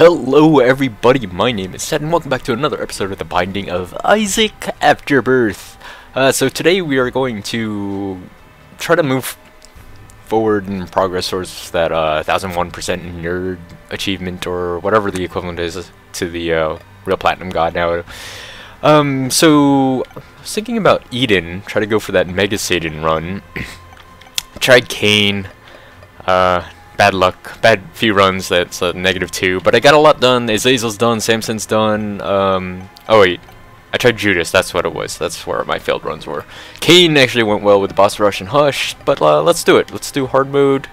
Hello everybody, my name is Sett and welcome back to another episode of The Binding of Isaac Afterbirth. Uh, so today we are going to try to move forward in progress towards that uh, 1001% nerd achievement or whatever the equivalent is to the uh, real platinum god now. Um, so I was thinking about Eden, try to go for that Mega Satan run. tried Cain, uh, bad luck, bad few runs, that's a negative two, but I got a lot done, Azazel's done, Samson's done, um, oh wait, I tried Judas, that's what it was, that's where my failed runs were. Cain actually went well with the Boss Rush and Hush, but uh, let's do it, let's do hard mode,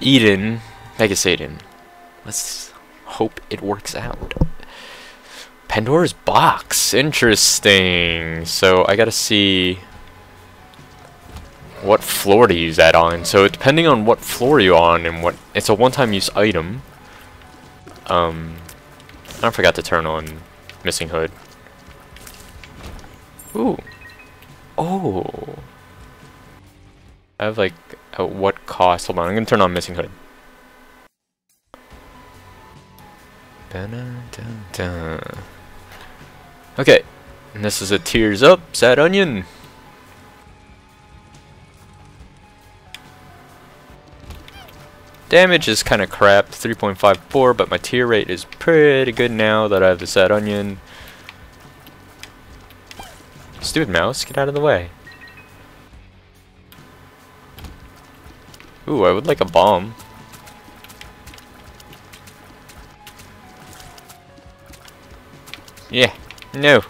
Eden, Mega Satan, let's hope it works out. Pandora's Box, interesting, so I gotta see what floor to use that on. So depending on what floor you're on and what it's a one-time use item. Um, I forgot to turn on Missing HUD. Ooh, oh. I have like at what cost? Hold on, I'm gonna turn on Missing HUD. Okay, and this is a tears up sad onion. Damage is kind of crap, 3.54, but my tear rate is pretty good now that I have the sad onion. Stupid mouse, get out of the way. Ooh, I would like a bomb. Yeah, no.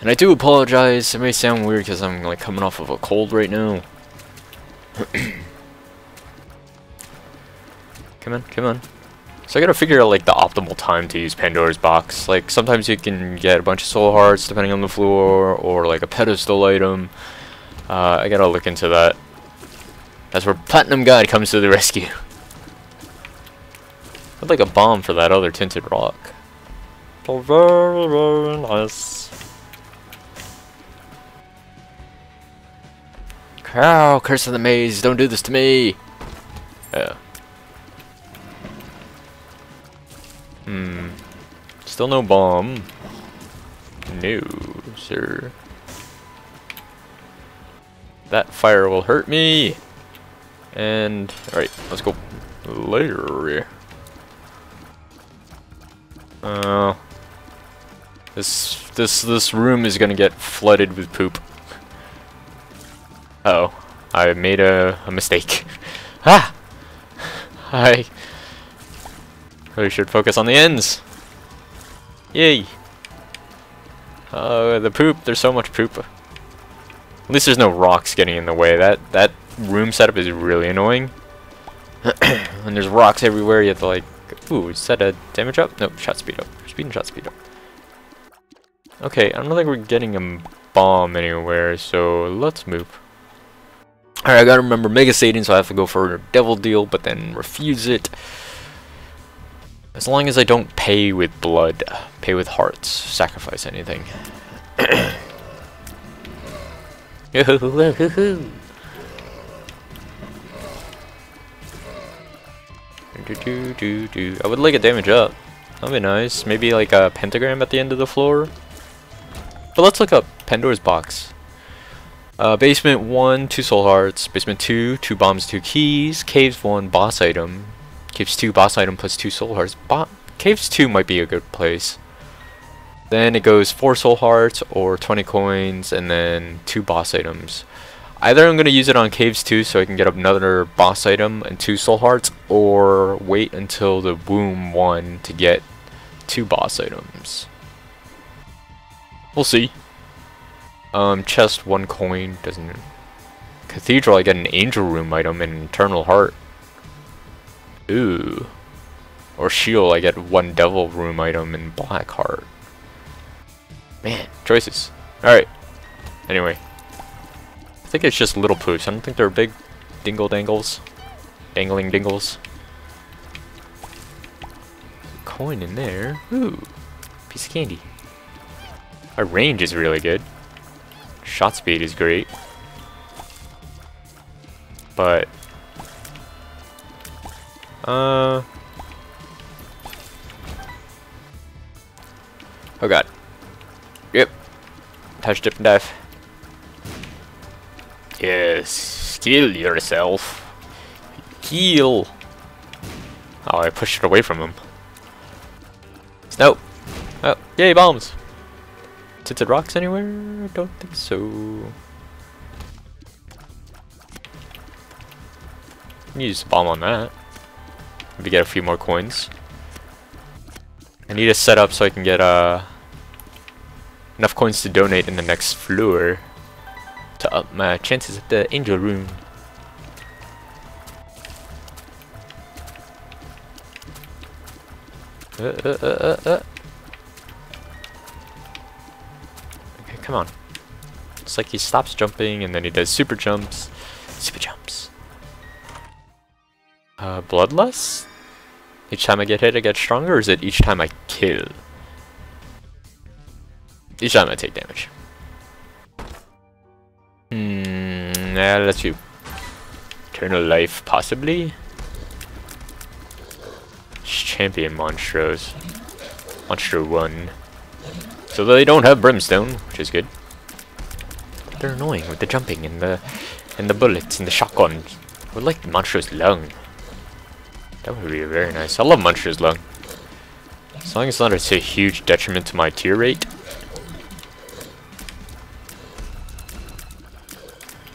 And I do apologize, it may sound weird because I'm like coming off of a cold right now. Come on, come on. So I gotta figure out like the optimal time to use Pandora's box. Like sometimes you can get a bunch of soul hearts depending on the floor, or like a pedestal item. Uh, I gotta look into that. That's where Platinum God comes to the rescue. I'd like a bomb for that other tinted rock. So very, very nice. Cow, curse of the maze, don't do this to me! Yeah. Hmm. Still no bomb. No, sir. That fire will hurt me. And alright, let's go later. Uh this this this room is gonna get flooded with poop. Uh oh. I made a, a mistake. ah! I Really should focus on the ends. Yay. Oh, uh, the poop. There's so much poop. At least there's no rocks getting in the way. That that room setup is really annoying. and there's rocks everywhere. You have to like, ooh, set a damage up? Nope, shot speed up. Speed and shot speed up. Okay, I don't think we're getting a bomb anywhere, so let's move. Alright, I gotta remember Mega Satan, so I have to go for Devil Deal, but then refuse it. As long as I don't pay with blood, pay with hearts, sacrifice anything. I would like a damage up. That'd be nice. Maybe like a pentagram at the end of the floor. But let's look up Pandora's box. Uh, basement 1, 2 soul hearts. Basement 2, 2 bombs, 2 keys. Caves 1, boss item. Caves 2 boss item plus 2 soul hearts. Bo Caves 2 might be a good place. Then it goes 4 soul hearts or 20 coins and then 2 boss items. Either I'm going to use it on Caves 2 so I can get another boss item and 2 soul hearts or wait until the Womb 1 to get 2 boss items. We'll see. Um, chest 1 coin doesn't... Cathedral I get an Angel Room item and an Eternal Heart. Ooh. Or Sheol, I get one devil room item in black heart. Man, choices. Alright. Anyway. I think it's just little poofs. I don't think they're big dingle dangles. Dangling dingles. Coin in there. Ooh. Piece of candy. Our range is really good. Shot speed is great. But uh... Oh god. Yep. Touch, dip, and dive. Yes. Kill yourself. Heal. Oh, I pushed it away from him. Nope. Oh, yay, bombs! Did it rocks anywhere? I don't think so. Use a bomb on that. Maybe get a few more coins. I need to set up so I can get uh, enough coins to donate in the next floor to up my chances at the angel room. Uh, uh, uh, uh, uh. Okay, come on. It's like he stops jumping and then he does super jumps. Super jumps. Uh, Bloodlust? Each time I get hit I get stronger or is it each time I kill? Each time I take damage. Hmm, yeah, let's Eternal Life, possibly? Champion Monstros. Monstro 1. So they don't have Brimstone, which is good. They're annoying with the jumping and the and the bullets and the shotgun. I would like Monstro's Lung. That would be very nice. I love Monstro's Lung. As long as it's not a huge detriment to my tear rate.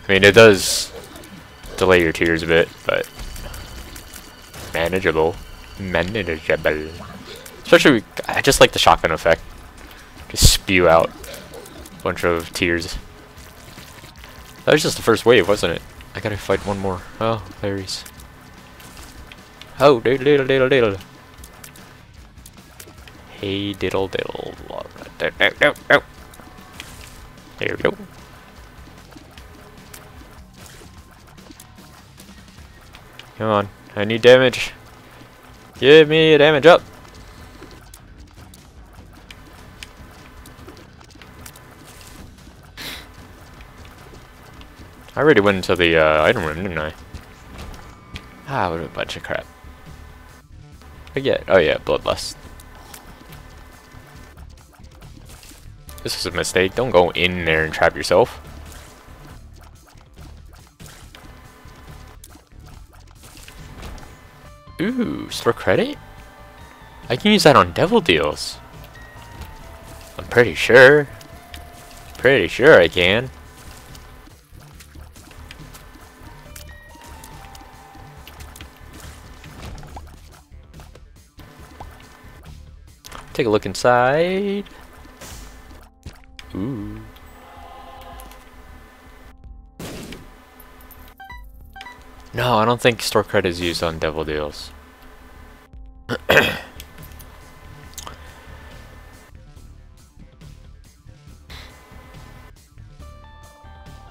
I mean, it does delay your tears a bit, but manageable. Manageable. Especially, I just like the shotgun effect. Just spew out a bunch of tears. That was just the first wave, wasn't it? I gotta fight one more. Oh, fairies. Oh, diddle diddle diddle diddle. Hey, diddle diddle. There we go. Come on, I need damage. Give me damage up. I already went into the uh, item room, didn't I? Ah, what a bunch of crap. Yeah, oh yeah, Bloodlust. This is a mistake. Don't go in there and trap yourself. Ooh, store credit? I can use that on devil deals. I'm pretty sure. Pretty sure I can. Take a look inside. Ooh. No, I don't think store credit is used on devil deals.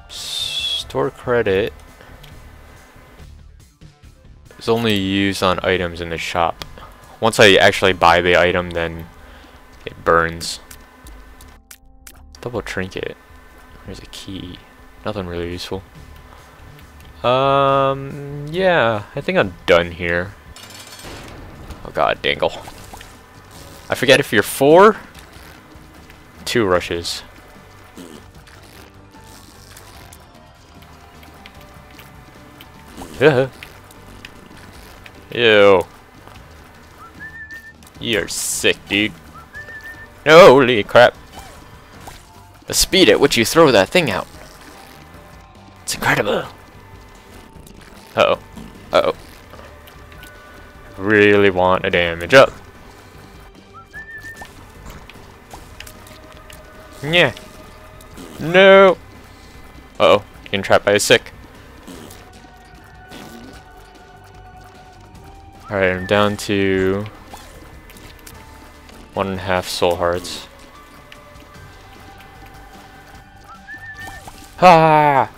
store credit is only used on items in the shop. Once I actually buy the item, then it burns. Double trinket. There's a key. Nothing really useful. Um, yeah, I think I'm done here. Oh god, dangle. I forget if you're four, two rushes. Ew. You're sick, dude. Holy crap. The speed at which you throw that thing out. It's incredible. Uh oh. Uh oh. Really want a damage up. Yeah. No. Uh oh. Getting trapped by a sick. Alright, I'm down to one and a half soul hearts. Ah!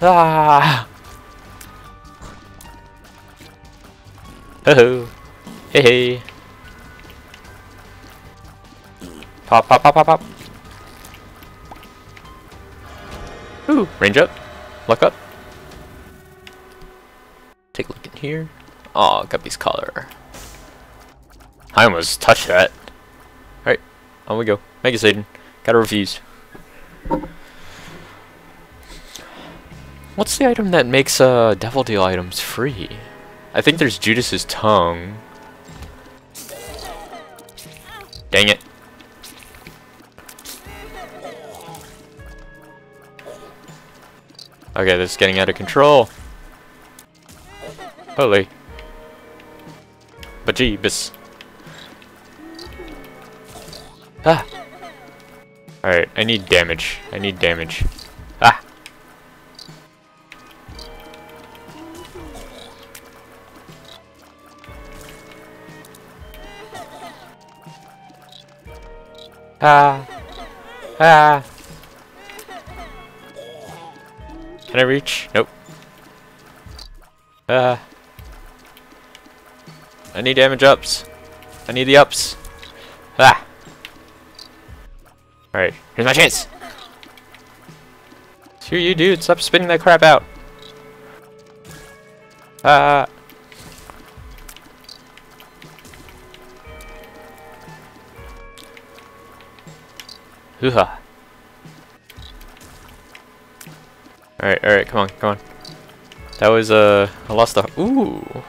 Ah! Ho Hey hey! Pop, pop, pop, pop, pop! Ooh, range up. Look up. Take a look in here. Oh, Guppy's collar. I almost touched that. Alright. On we go. Mega Satan. Gotta refuse. What's the item that makes uh, Devil Deal items free? I think there's Judas's tongue. Dang it. Okay, this is getting out of control. Holy. Bejeebus. Ah! Alright, I need damage. I need damage. Ah! Ah! Ah! Can I reach? Nope. Ah! I need damage ups. I need the ups. Ah! Alright, here's my chance! Screw you, dude. Stop spitting that crap out. Ah! Hoo-ha. Alright, alright, come on, come on. That was, uh, I lost the- ooh!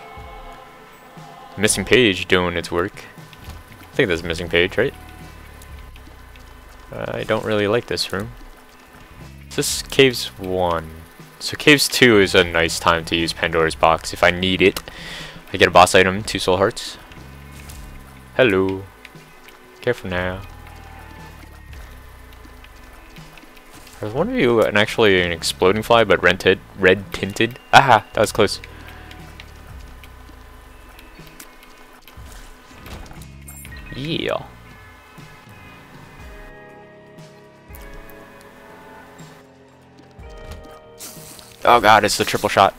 Missing page doing its work. I think a missing page, right? I don't really like this room. This caves 1. So caves 2 is a nice time to use Pandora's box if I need it. I get a boss item, 2 soul hearts. Hello. Careful now. I was wondering you an actually an exploding fly but red, tinted. red tinted. Aha, that was close. Yeah. Oh god, it's the triple shot.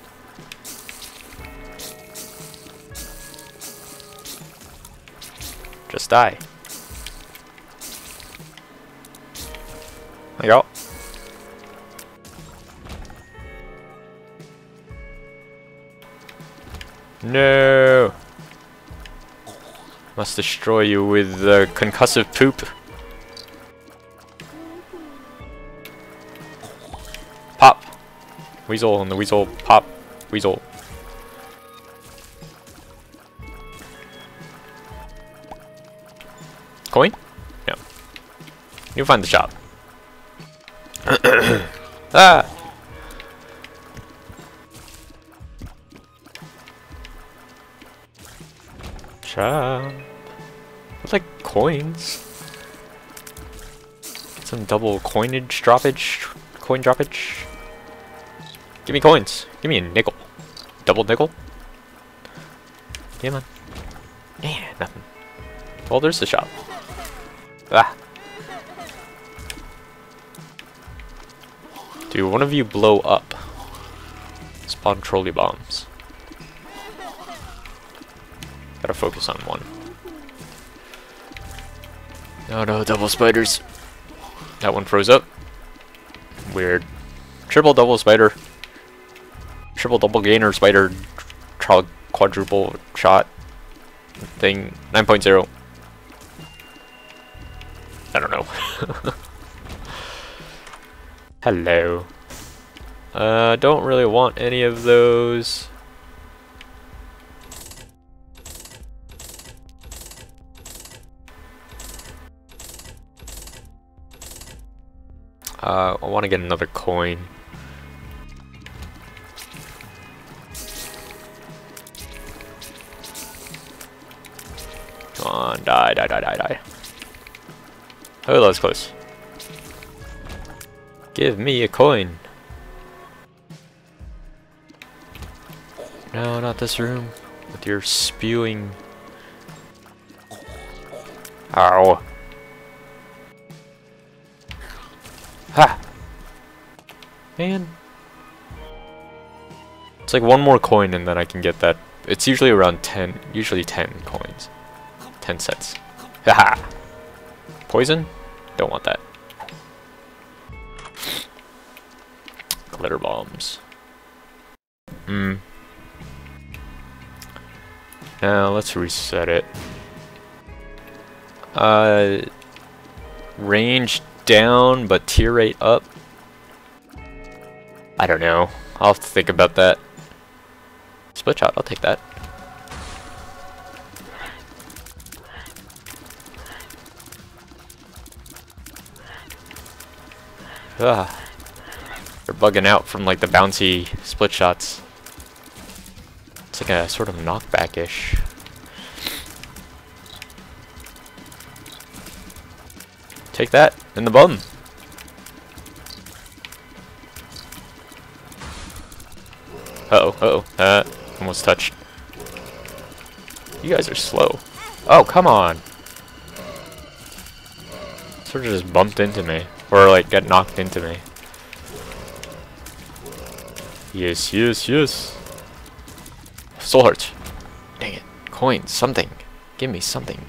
Just die. There you go. No! Must destroy you with the concussive poop. Weasel and the weasel pop. Weasel. Coin? No. You find the shop. ah! Shop. Looks like coins. Some double coinage droppage. Coin droppage. Give me coins. Give me a nickel. Double nickel. Come on. Yeah, nothing. Well, there's the shop. Ah. Do one of you blow up? Spawn trolley bombs. Gotta focus on one. No, no, double spiders. That one froze up. Weird. Triple double spider. Triple double gainer spider. Quadruple shot thing. 9.0. I don't know. Hello. Uh, don't really want any of those. Uh, I want to get another coin. Die, die, die, die, die. Oh, that was close. Give me a coin. No, not this room. With your spewing. Ow. Ha! Man. It's like one more coin and then I can get that. It's usually around 10, usually 10 coins. 10 sets. Haha! Poison? Don't want that. Glitter bombs. Hmm. Now let's reset it. Uh, Range down, but tear rate up. I don't know. I'll have to think about that. Split shot, I'll take that. Ah. They're bugging out from like the bouncy split shots. It's like a sort of knockback-ish. Take that in the bum. Uh oh, uh oh, uh, almost touched. You guys are slow. Oh, come on. Sort of just bumped into me. Or like get knocked into me. Yes, yes, yes. Soul hearts. Dang it. Coins, something. Give me something.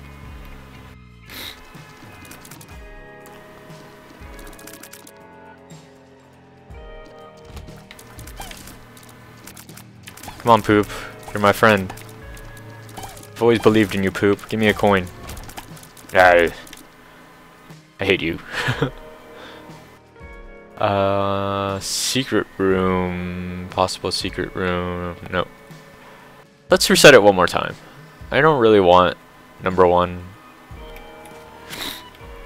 Come on, Poop. You're my friend. I've always believed in you, Poop. Give me a coin. I hate you. uh, secret room. Possible secret room. No. Let's reset it one more time. I don't really want number one.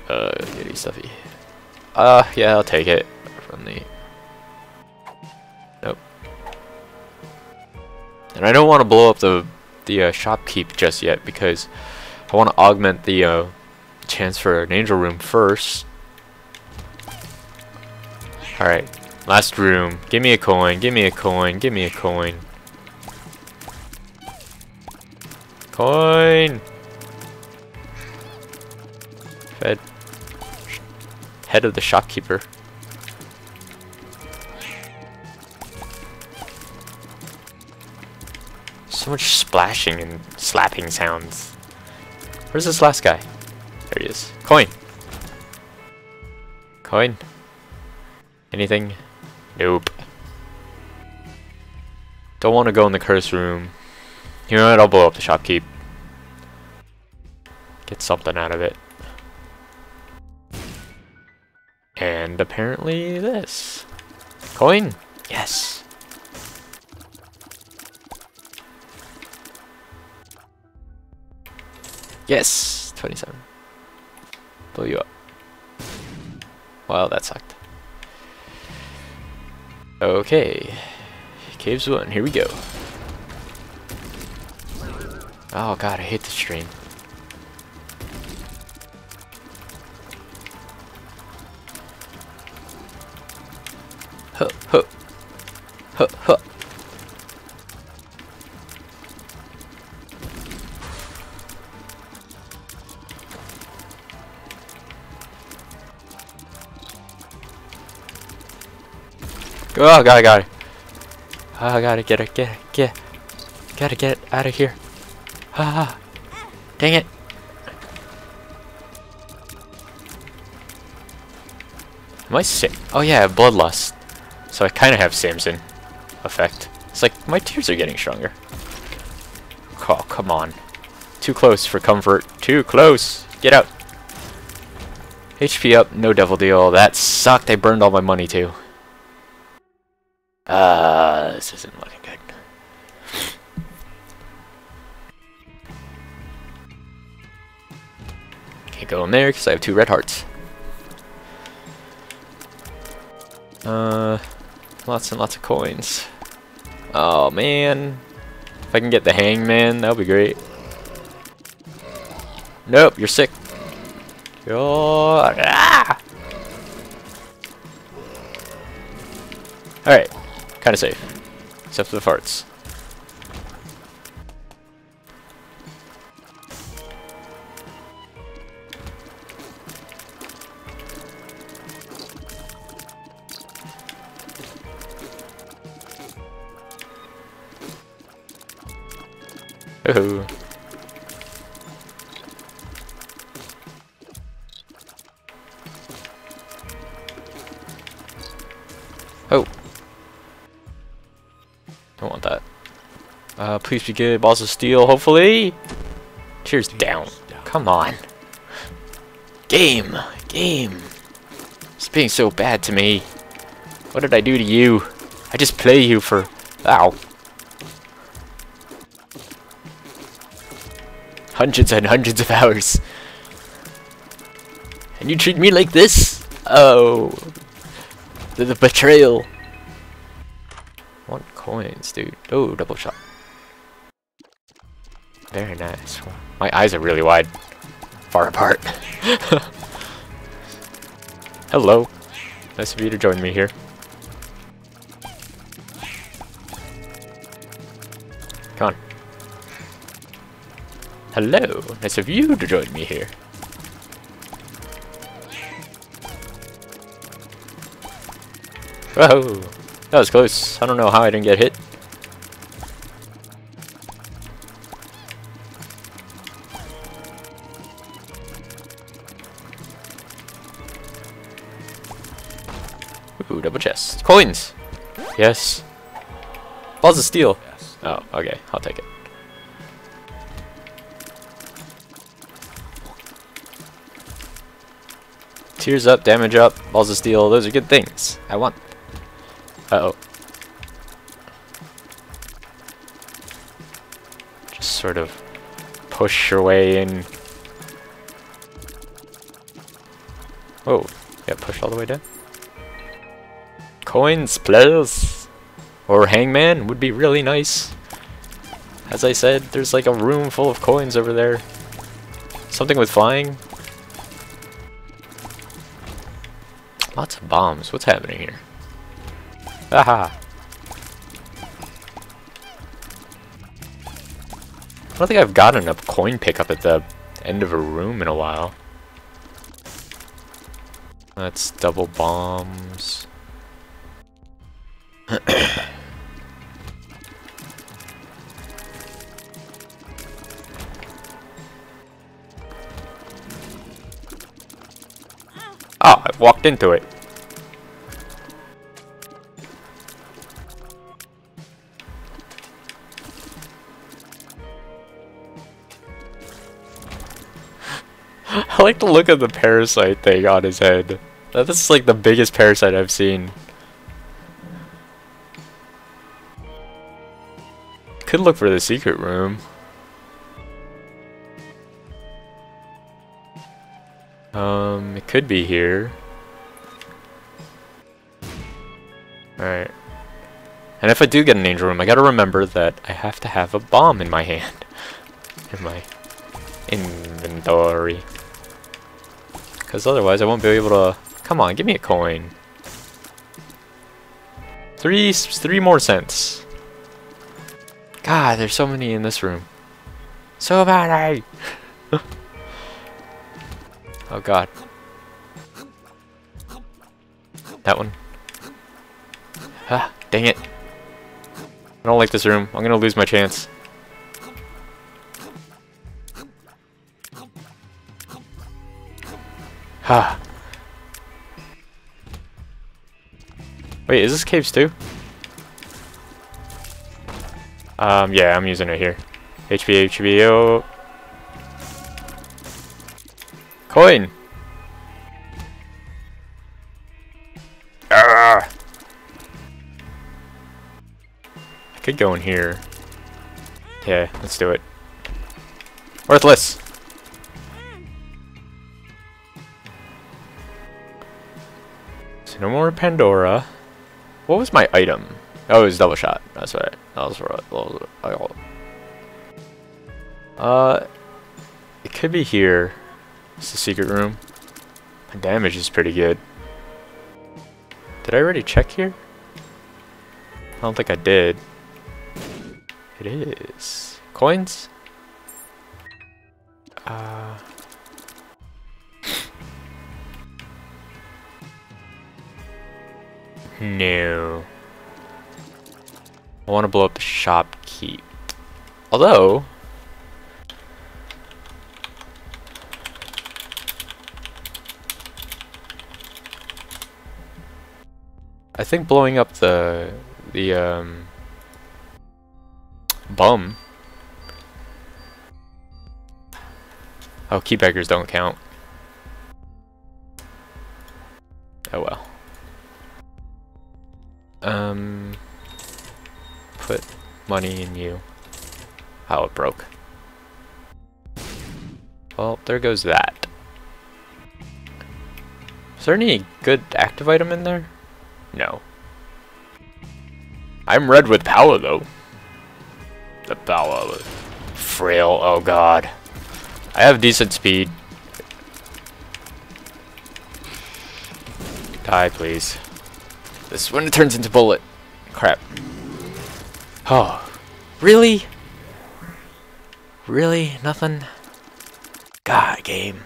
Uh, giddy stuffy. Uh, yeah, I'll take it from the Nope. And I don't want to blow up the the uh, shopkeep just yet because I want to augment the uh, chance for an angel room first. Alright, last room. Give me a coin, give me a coin, give me a coin. Coin! Fed. Head of the shopkeeper. So much splashing and slapping sounds. Where's this last guy? There he is. Coin! Coin? Anything? Nope. Don't want to go in the curse room. You know what? I'll blow up the shopkeep. Get something out of it. And apparently this. Coin? Yes. Yes! 27. Blow you up. Well, that sucked. Okay. Caves 1, here we go. Oh god, I hate the stream. Huh, huh. Huh, huh. Oh, got it, got it. Oh, I gotta get it, get it, get it. Gotta get out of here. Ah, dang it. Am I sick? Oh yeah, Bloodlust. So I kind of have Samson effect. It's like, my tears are getting stronger. Oh, come on. Too close for comfort. Too close. Get out. HP up, no devil deal. That sucked. I burned all my money too. Uh, this isn't looking good. Can't go in there because I have two red hearts. Uh, lots and lots of coins. Oh man. If I can get the hangman, that would be great. Nope, you're sick. ah! Alright. Kind of safe. Except for the farts. Please be good. Balls of steel, hopefully. Cheers down. Come on. Game! Game! It's being so bad to me. What did I do to you? I just play you for... Ow. Hundreds and hundreds of hours. And you treat me like this? Oh. The, the betrayal. Want coins, dude. Oh, double shot. Very nice. My eyes are really wide. Far apart. Hello. Nice of you to join me here. Come on. Hello. Nice of you to join me here. Whoa. That was close. I don't know how I didn't get hit. Coins! Yes. Balls of steel. Yes. Oh, okay. I'll take it. Tears up, damage up, balls of steel. Those are good things. I want. Uh oh. Just sort of push your way in. Oh, yeah, push all the way down. Coins, please. Or hangman would be really nice. As I said, there's like a room full of coins over there. Something with flying. Lots of bombs. What's happening here? Aha! I don't think I've gotten a coin pickup at the end of a room in a while. That's double bombs. Walked into it. I like the look of the parasite thing on his head. That's like the biggest parasite I've seen. Could look for the secret room. Um, it could be here. And if I do get an angel room, I gotta remember that I have to have a bomb in my hand. In my inventory. Because otherwise I won't be able to... Come on, give me a coin. Three, three more cents. God, there's so many in this room. So many! Oh god. That one. Ah, dang it. I don't like this room. I'm gonna lose my chance. Ah. Wait, is this caves too? Um, yeah, I'm using it here. HP, HBO. Coin! Ah! Could go in here. Yeah, let's do it. Worthless! So no more Pandora. What was my item? Oh, it was double shot. That's right. That was right. Uh, it could be here. It's the secret room. My damage is pretty good. Did I already check here? I don't think I did. It is. Coins? Uh... No. I want to blow up the shopkeep. Although... I think blowing up the... the, um... Bum. Oh, key beggars don't count. Oh well. Um, put money in you. How it broke. Well, there goes that. Is there any good active item in there? No. I'm red with power though. The power. Frail, oh god. I have decent speed. Die, please. This is when it turns into bullet. Crap. Oh. Really? Really? Nothing? God, game.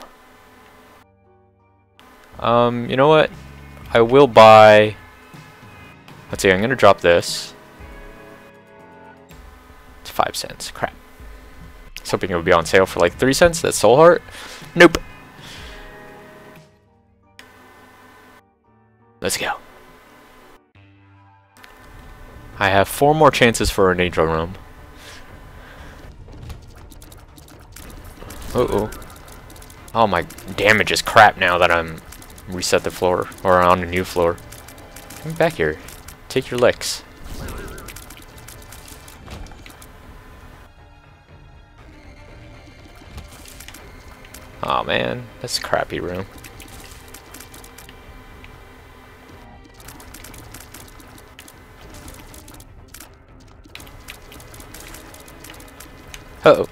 Um, you know what? I will buy... Let's see, I'm gonna drop this. Five cents. Crap. I was hoping it would be on sale for like three cents. That's Soul Heart. Nope. Let's go. I have four more chances for an Angel Room. Uh oh. Oh my damage is crap now that I'm reset the floor or on a new floor. Come back here. Take your licks. Oh man, that's a crappy room. Uh oh.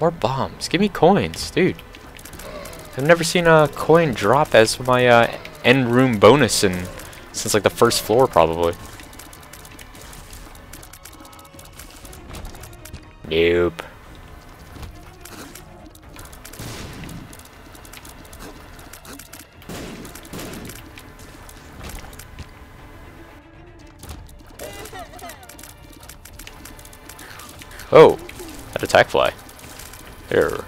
More bombs. Give me coins, dude. I've never seen a coin drop as my uh, end room bonus in since like the first floor, probably. Nope. Oh, that attack fly. They're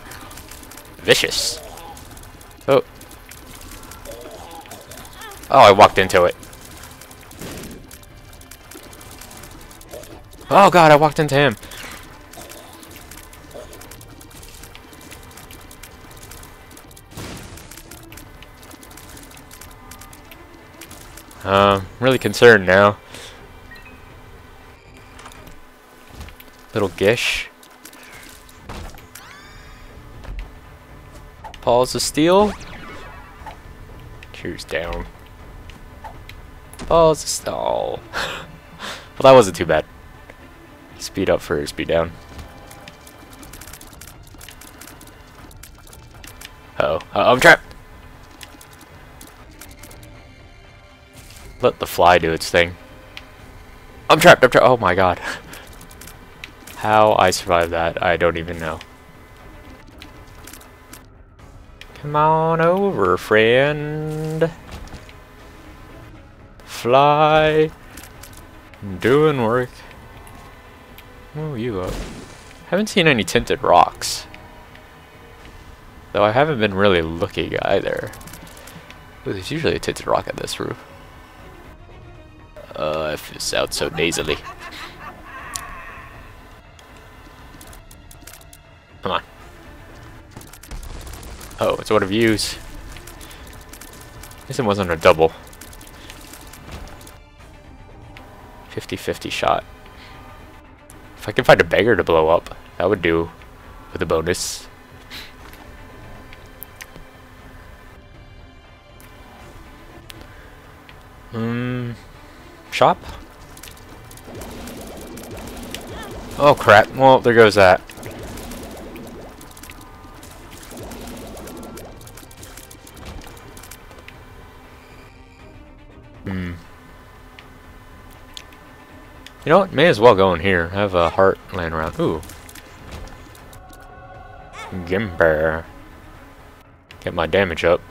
vicious. Oh. Oh, I walked into it. Oh god, I walked into him. Uh, I'm really concerned now. Little Gish. Paws of Steel. Cheers down. Paws of Steel. well, that wasn't too bad. Speed up for speed down. Uh oh. Uh oh, I'm trapped! Let the fly do its thing. I'm trapped, I'm trapped. Oh my god. How I survived that, I don't even know. Come on over, friend. Fly. Doing work. Oh, you up. Haven't seen any tinted rocks. Though I haven't been really looking either. Ooh, there's usually a tinted rock at this roof. Out so nasally. Come on. Oh, it's one of views. This it wasn't a double. 50-50 shot. If I can find a beggar to blow up, that would do with a bonus. Um, shop? Oh crap, well there goes that. Hmm. You know what? May as well go in here. I have a heart laying around. Ooh. Gimper. Get my damage up.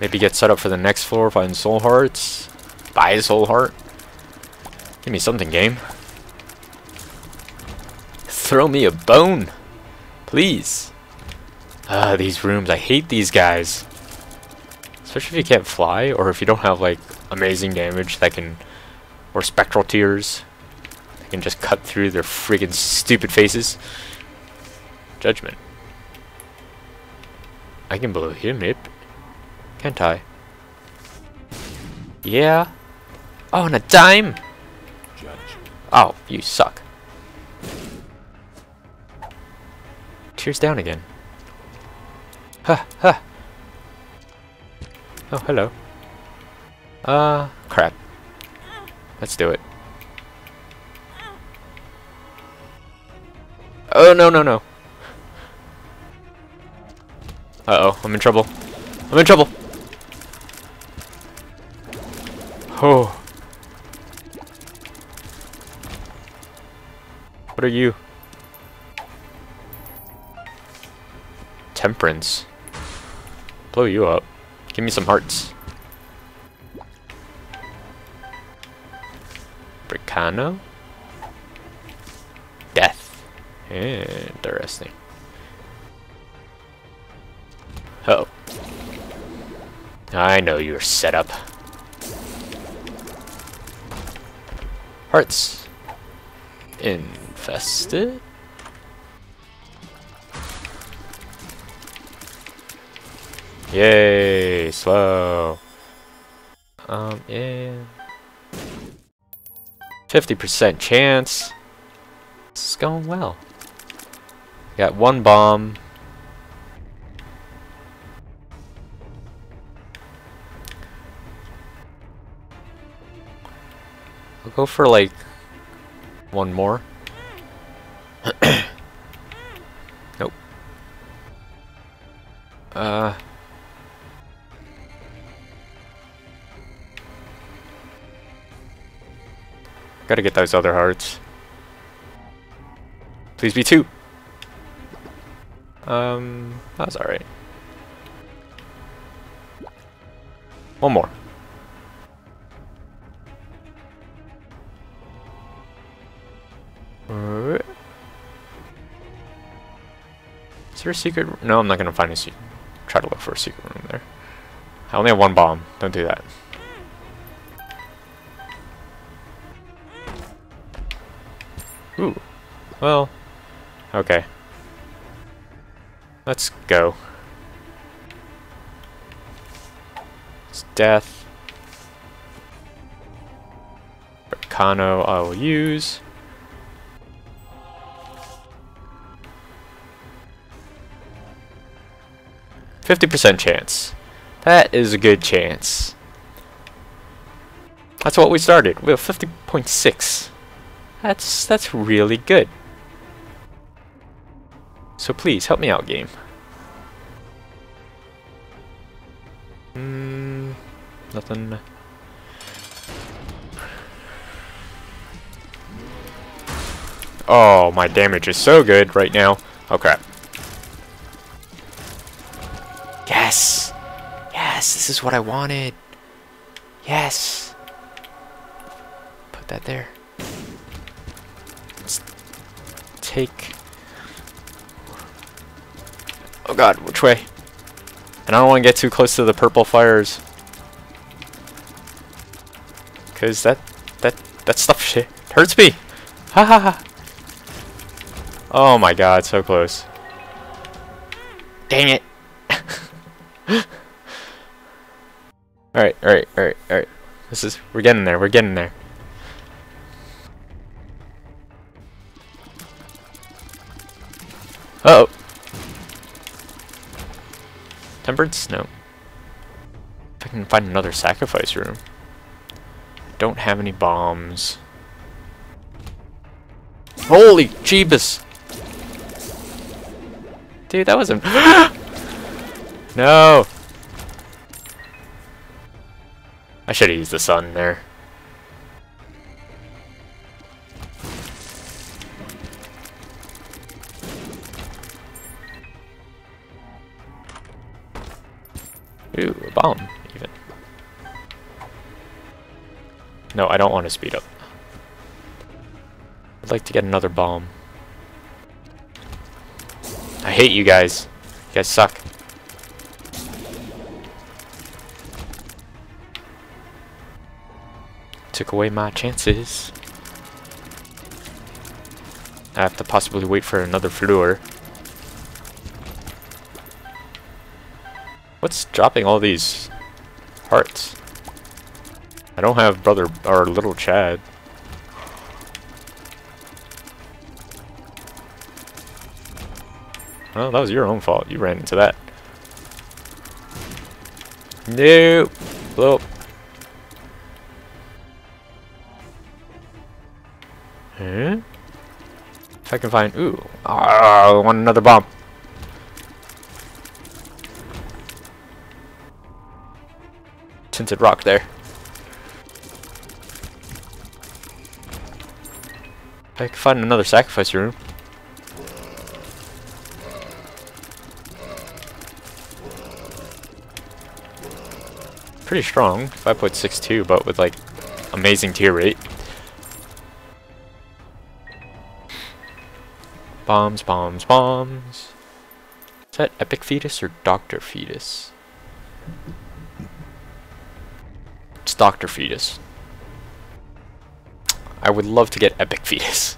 Maybe get set up for the next floor, find soul hearts. Buy a soul heart. Give me something, game. Throw me a bone. Please. Ah, these rooms. I hate these guys. Especially if you can't fly, or if you don't have, like, amazing damage that can... Or spectral tears. That can just cut through their friggin' stupid faces. Judgment. I can blow him up. Can't I? Yeah. Oh, and a dime! Oh, you suck. Tears down again. Ha ha. Oh, hello. Uh, crap. Let's do it. Oh, no, no, no. Uh-oh, I'm in trouble. I'm in trouble! Oh. What are you? Temperance. Blow you up. Give me some hearts. Berkano? Death. Interesting. oh. I know you're set up. Hearts. Infested? Yay, slow. Um, yeah. 50% chance. This is going well. Got one bomb. I'll go for like one more. nope. Uh. Gotta get those other hearts. Please be two. Um, that's alright. One more. Is there a secret? No, I'm not gonna find a secret. Try to look for a secret room there. I only have one bomb. Don't do that. Ooh. Well. Okay. Let's go. It's death. Berkano I will use. Fifty percent chance. That is a good chance. That's what we started. We have fifty point six. That's that's really good. So please help me out, game. Hmm, nothing. Oh, my damage is so good right now. Oh crap. Yes! Yes, this is what I wanted. Yes! Put that there. Let's take... Oh god, which way? And I don't want to get too close to the purple fires. Cause that, that, that stuff shit hurts me! Ha ha ha! Oh my god, so close. Dang it! Alright, alright, alright, alright. This is, we're getting there, we're getting there. Uh oh Temperance? No. If I can find another sacrifice room. Don't have any bombs. Holy Jeebus! Dude, that wasn't... no! I should have used the sun there. Ooh, a bomb, even. No, I don't want to speed up. I'd like to get another bomb. I hate you guys. You guys suck. Took away my chances. I have to possibly wait for another floor. What's dropping all these hearts? I don't have brother or little Chad. Well, that was your own fault. You ran into that. Nope. If I can find... Ooh. Ah, I want another bomb. Tinted rock there. I can find another sacrifice room. Pretty strong, 5.62, but with like amazing tear rate. Bombs, bombs, bombs. Is that Epic Fetus or Dr. Fetus? It's Dr. Fetus. I would love to get Epic Fetus.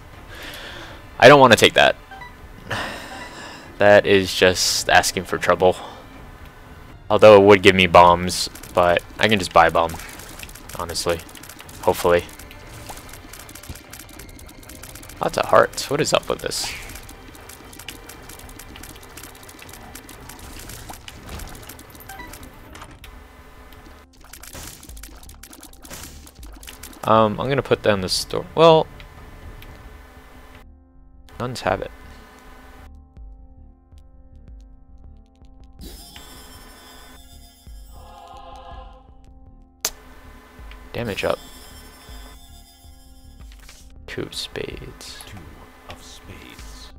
I don't want to take that. That is just asking for trouble. Although it would give me bombs, but I can just buy a bomb. Honestly. Hopefully. Lots of hearts. What is up with this? Um, I'm gonna put down the store. Well, nuns have it. Damage up. Two of spades. Two of spades.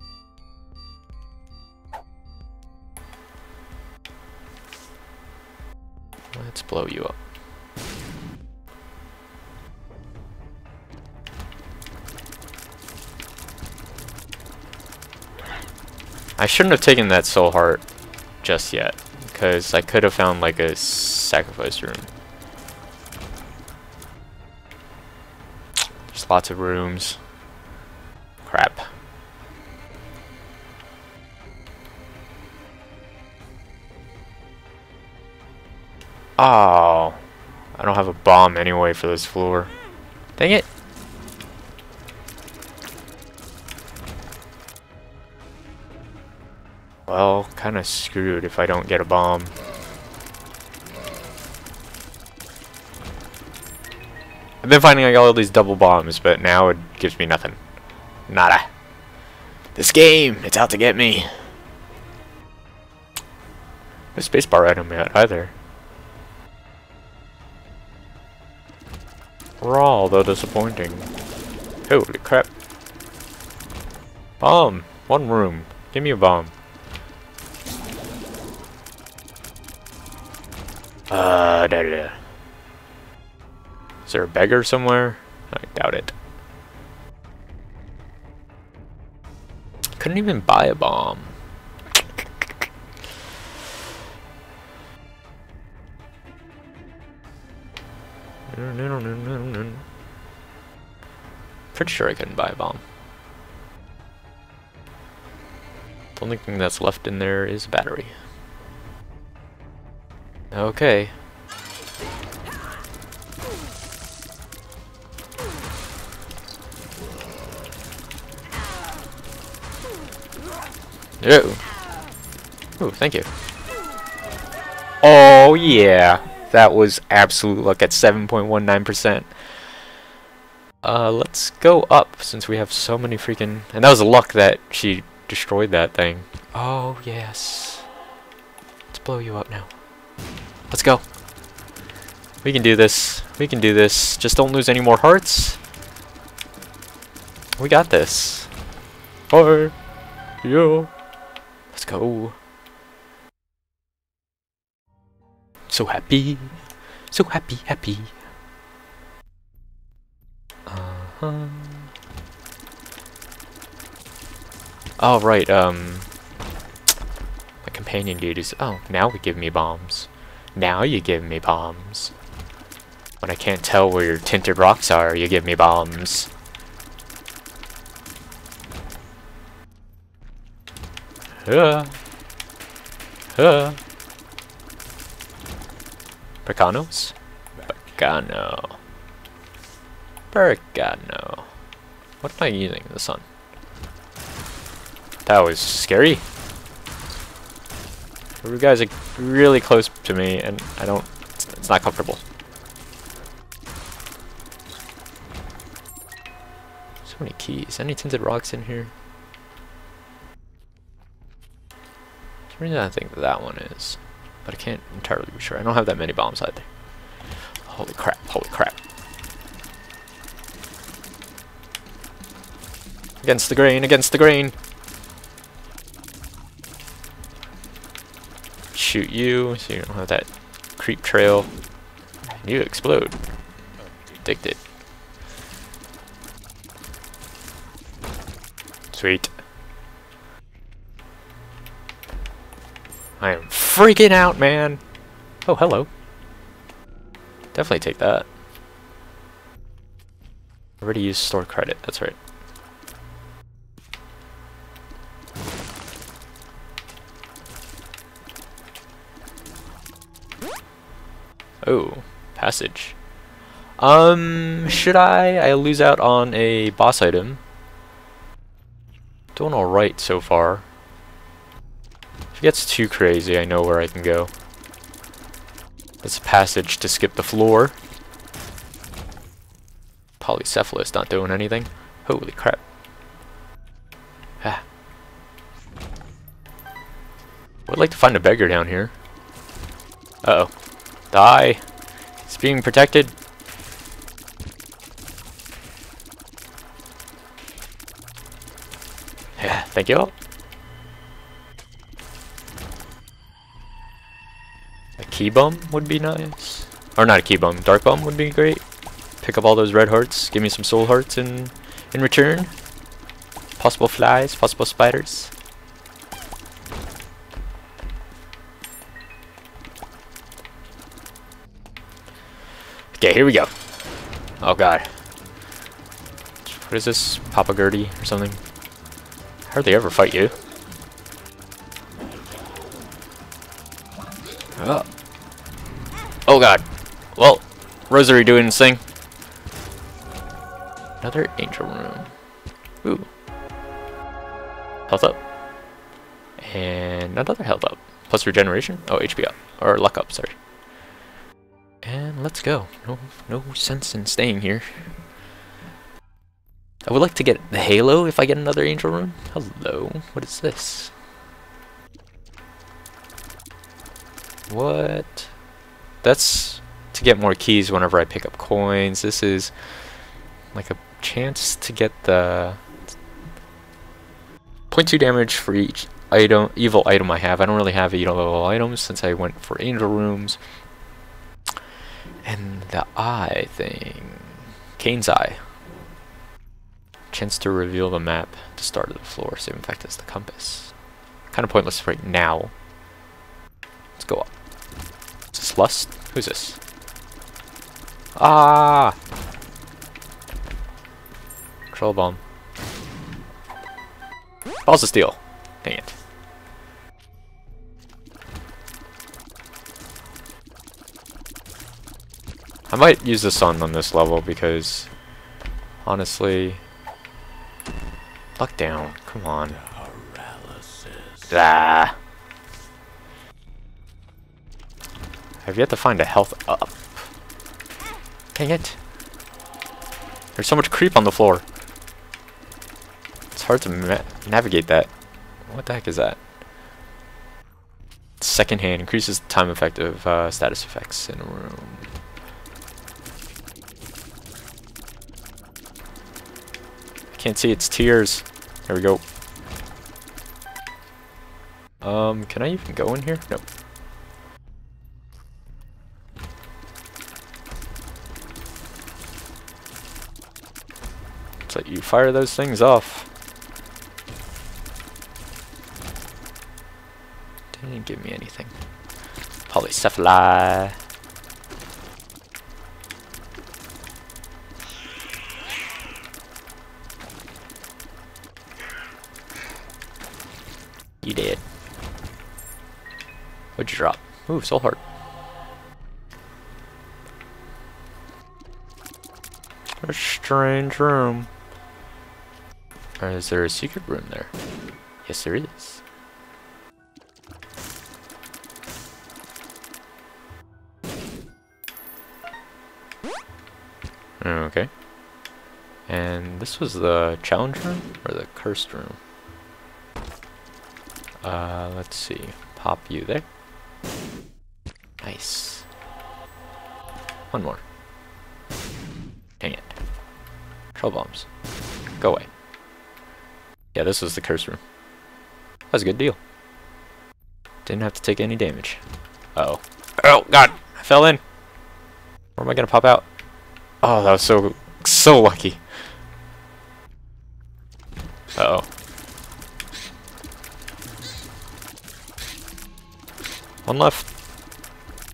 Let's blow you up. I shouldn't have taken that soul heart just yet, because I could have found like a sacrifice room. There's lots of rooms. Crap. Oh, I don't have a bomb anyway for this floor. Dang it. Well, kind of screwed if I don't get a bomb. I've been finding like all these double bombs, but now it gives me nothing. Nada. This game, it's out to get me. No spacebar item yet either. Raw, though disappointing. Holy crap. Bomb. One room. Give me a bomb. Uh, da, da, da. Is there a beggar somewhere? I doubt it. Couldn't even buy a bomb. Pretty sure I couldn't buy a bomb. The only thing that's left in there is a battery. Okay. Oh. Ooh, thank you. Oh, yeah. That was absolute luck at 7.19%. Uh, let's go up since we have so many freaking... And that was luck that she destroyed that thing. Oh, yes. Let's blow you up now. Let's go. We can do this. We can do this. Just don't lose any more hearts. We got this. Hi. Yo. Let's go. So happy. So happy, happy. Uh-huh. Oh, right, um... Companion is... Oh, now we give me bombs. Now you give me bombs. When I can't tell where your tinted rocks are, you give me bombs. Huh. Huh. Percanos? Berkano. Berkano. What am I using this on? That was scary. You guys are really close to me, and I don't... It's not comfortable. So many keys. Any tinted rocks in here? For reason I think that one is. But I can't entirely be sure. I don't have that many bombs either. Holy crap, holy crap. Against the grain, against the grain! Shoot you, so you don't have that creep trail. You explode. Addicted. Sweet. I am freaking out, man! Oh, hello. Definitely take that. Already used store credit, that's right. Oh, passage. Um, should I? I lose out on a boss item. Doing alright so far. If it gets too crazy, I know where I can go. It's a passage to skip the floor. Polycephalus not doing anything. Holy crap. Ah. I'd like to find a beggar down here. Uh oh Die. It's being protected. Yeah, thank you all. A key bum would be nice. Or not a key bum, dark bum would be great. Pick up all those red hearts, give me some soul hearts in in return. Possible flies, possible spiders. Okay, here we go. Oh god. What is this? Papa Gertie or something? Hardly ever fight you. Oh. Oh god. Well, Rosary doing this thing. Another angel room. Ooh. Health up. And another health up. Plus regeneration? Oh, HP up. Or luck up, sorry. Let's go. No, no sense in staying here. I would like to get the halo if I get another angel room. Hello, what is this? What? That's to get more keys whenever I pick up coins. This is like a chance to get the 0.2 damage for each item, evil item I have. I don't really have evil items since I went for angel rooms. And the eye thing. Cain's eye. Chance to reveal the map to start of the floor, same effect as the compass. Kind of pointless right now. Let's go up. Is this Lust? Who's this? Ah! Control bomb. Balls of steel. Dang it. I might use the sun on this level because, honestly, luck down. Come on. Ah. I've yet to find a health up. Dang it. There's so much creep on the floor. It's hard to navigate that. What the heck is that? Second hand increases time effect of uh, status effects in a room. Can't see its tears. There we go. Um, can I even go in here? Nope. Let's let you fire those things off. Didn't give me anything. Polycephala. Ooh, soul heart. A strange room. Or is there a secret room there? Yes, there is. Okay. And this was the challenge room or the cursed room? Uh, let's see. Pop you there. One more. Dang it. Troll bombs. Go away. Yeah, this was the curse room. That was a good deal. Didn't have to take any damage. Uh oh. Oh, God! I fell in! Where am I gonna pop out? Oh, that was so, so lucky. Uh oh. One left.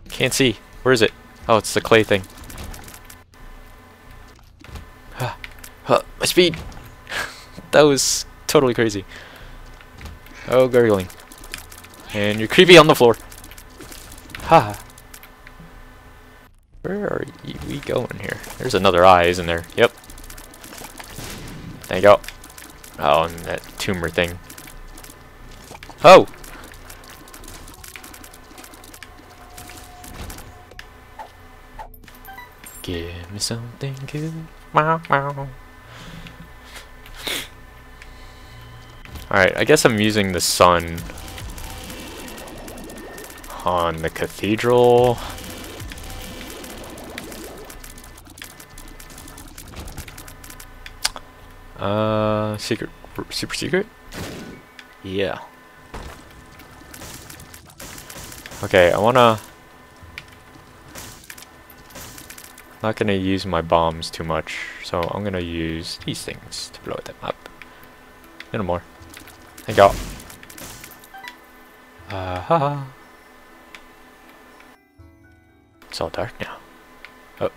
Can't see. Where is it? Oh, it's the clay thing. Huh. Huh. My speed! that was totally crazy. Oh, gurgling. And you're creepy on the floor. Ha! Where are we going here? There's another eye, isn't there? Yep. There you go. Oh, and that tumor thing. Oh! Give me something good. Wow, wow. Alright, I guess I'm using the sun on the cathedral. Uh, secret, super secret? Yeah. Okay, I wanna... Not gonna use my bombs too much, so I'm gonna use these things to blow them up. No more. Thank y'all. Uh, ha It's all dark now. Oh,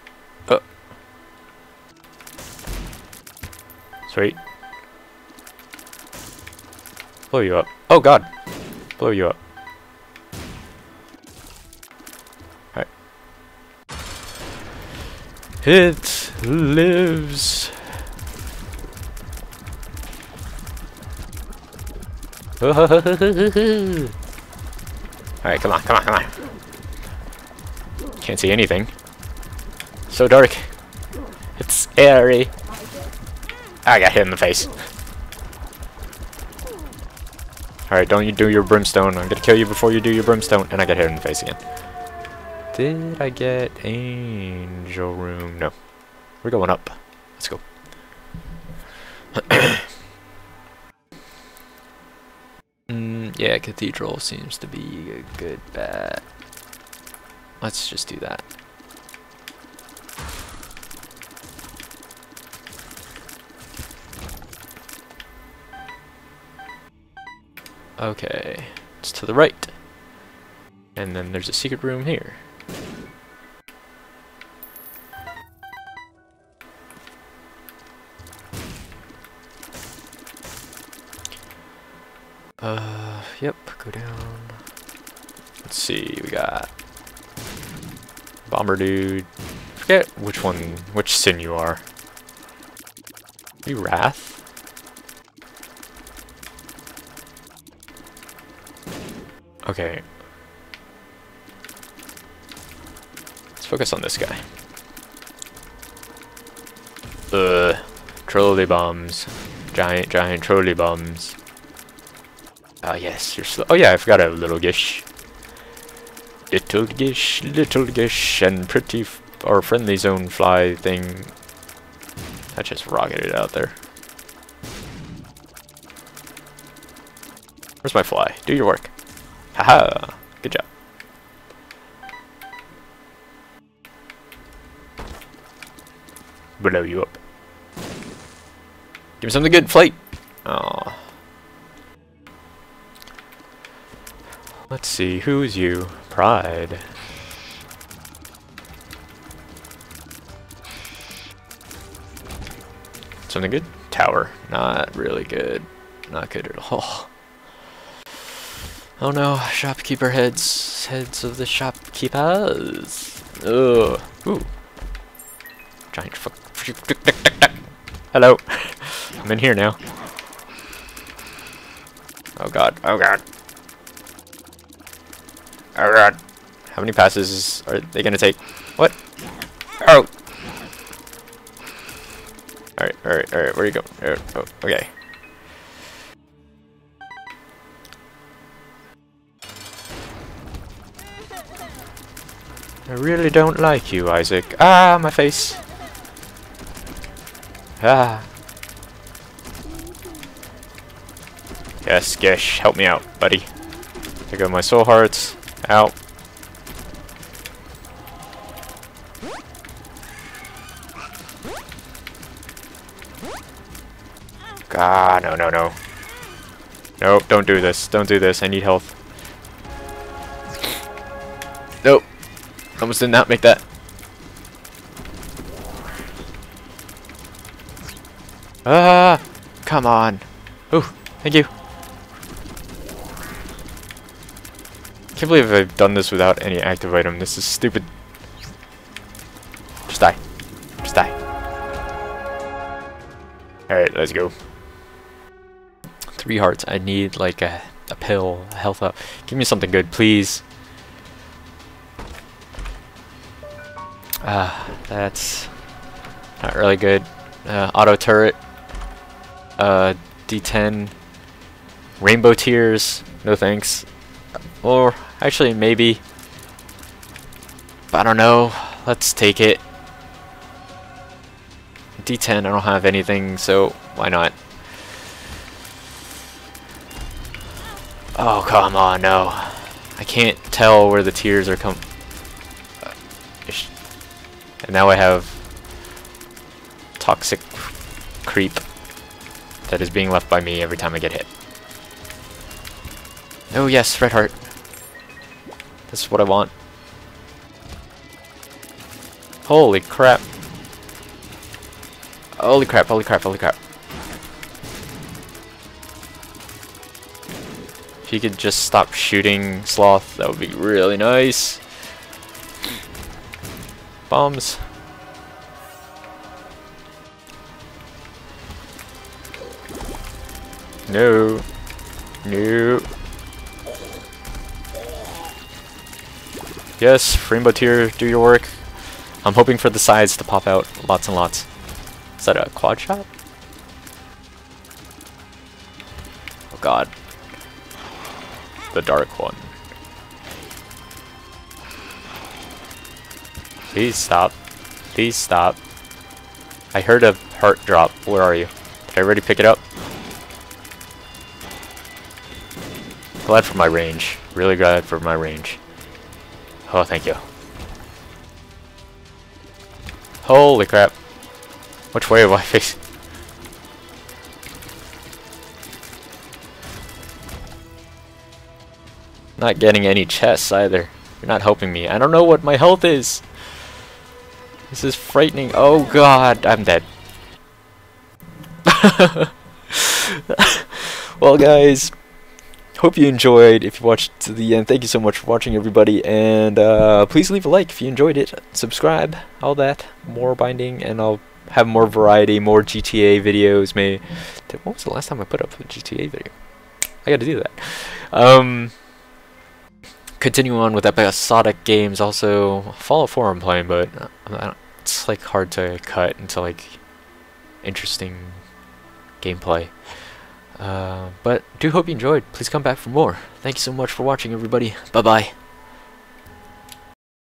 oh. Sweet. Blow you up. Oh god! Blow you up. It lives. Alright, come on, come on, come on. Can't see anything. So dark. It's airy. I got hit in the face. Alright, don't you do your brimstone. I'm gonna kill you before you do your brimstone. And I got hit in the face again. Did I get angel room? No. We're going up. Let's go. mm, yeah, cathedral seems to be a good bet. Let's just do that. Okay, it's to the right. And then there's a secret room here. Uh, yep, go down. Let's see, we got Bomber Dude. Forget which one, which sin you are. Are you Wrath? Okay. Let's focus on this guy. Ugh. Trolley bombs. Giant, giant trolley bombs. Ah, yes, you're slow. Oh yeah, I forgot a little gish. Little gish, little gish, and pretty or friendly zone fly thing. I just rocketed out there. Where's my fly? Do your work. Haha! Good job. Blow you up. Give me something good, flight! Oh. Let's see, who's you? Pride. Something good? Tower. Not really good. Not good at all. Oh no, shopkeeper heads. Heads of the shopkeepers. Ugh. Ooh. Giant fuck. Hello. I'm in here now. Oh god. Oh god. God. How many passes are they gonna take? What? Oh! Alright, alright, alright, where you go? Oh, okay. I really don't like you, Isaac. Ah, my face. Ah. Yes, Gish, help me out, buddy. I got my soul hearts. Out. God, no, no, no. Nope, don't do this. Don't do this. I need health. Nope. Almost did not make that. Ah! Come on. Ooh, thank you. Can't believe I've done this without any active item. This is stupid. Just die. Just die. Alright, let's go. Three hearts. I need like a, a pill, a health up. Give me something good, please. Ah, uh, that's not really good. Uh, auto turret. Uh, D10. Rainbow tears. No thanks. Or actually, maybe. I don't know. Let's take it. D10. I don't have anything, so why not? Oh come on, no! I can't tell where the tears are coming. Uh, and now I have toxic creep that is being left by me every time I get hit. Oh yes, red heart. That's what I want. Holy crap. Holy crap, holy crap, holy crap. If you could just stop shooting Sloth, that would be really nice bombs. No. No. Yes, Rainbow Tear, do your work. I'm hoping for the sides to pop out lots and lots. Is that a quad shot? Oh god. The dark one. Please stop. Please stop. I heard a heart drop. Where are you? Did I already pick it up? Glad for my range. Really glad for my range. Oh, thank you. Holy crap. Which way am I facing? Not getting any chests either. You're not helping me. I don't know what my health is. This is frightening. Oh god, I'm dead. well guys, hope you enjoyed. If you watched to the end, thank you so much for watching everybody. And uh, please leave a like if you enjoyed it. Subscribe, all that. More binding, and I'll have more variety, more GTA videos. May When was the last time I put up a GTA video? I gotta do that. Um, continue on with episodic games. Also, Fallout 4 I'm playing, but uh, it's like hard to cut into like interesting gameplay. Uh, but do hope you enjoyed. Please come back for more. Thank you so much for watching, everybody. Bye bye.